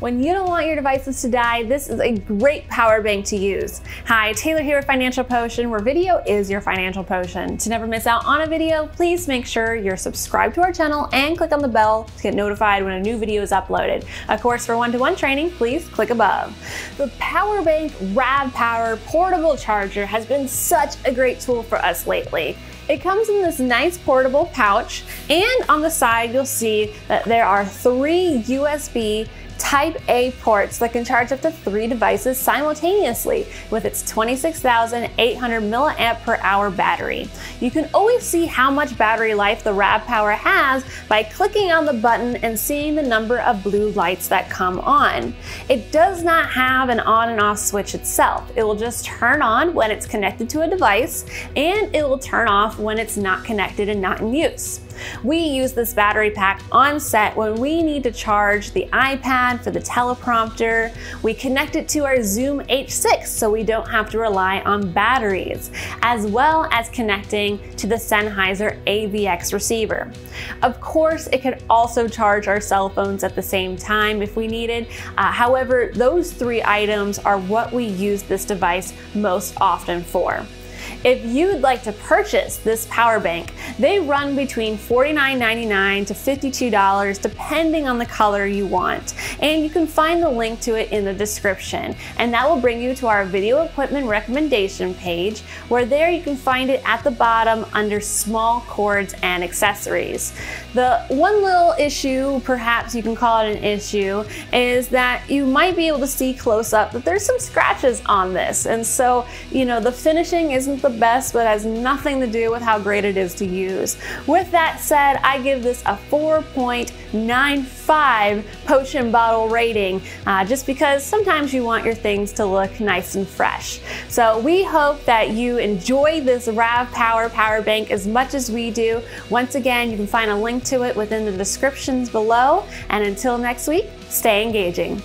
When you don't want your devices to die, this is a great power bank to use. Hi, Taylor here with Financial Potion, where video is your financial potion. To never miss out on a video, please make sure you're subscribed to our channel and click on the bell to get notified when a new video is uploaded. Of course, for one-to-one -one training, please click above. The Power Bank RAV Power portable charger has been such a great tool for us lately. It comes in this nice portable pouch and on the side you'll see that there are three USB Type A ports that can charge up to three devices simultaneously with its 26,800 milliamp per hour battery. You can always see how much battery life the RAV Power has by clicking on the button and seeing the number of blue lights that come on. It does not have an on and off switch itself. It will just turn on when it's connected to a device and it will turn off when it's not connected and not in use. We use this battery pack on set when we need to charge the iPad for the teleprompter. We connect it to our Zoom H6 so we don't have to rely on batteries, as well as connecting to the Sennheiser AVX receiver. Of course, it could also charge our cell phones at the same time if we needed. Uh, however, those three items are what we use this device most often for. If you'd like to purchase this power bank, they run between $49.99 to $52 depending on the color you want. And you can find the link to it in the description. And that will bring you to our video equipment recommendation page where there you can find it at the bottom under small cords and accessories. The one little issue, perhaps you can call it an issue, is that you might be able to see close up that there's some scratches on this. And so, you know, the finishing isn't the best, but has nothing to do with how great it is to use. With that said, I give this a 4.95 potion bottle rating, uh, just because sometimes you want your things to look nice and fresh. So we hope that you enjoy this RAV Power Power Bank as much as we do. Once again, you can find a link to it within the descriptions below. And until next week, stay engaging.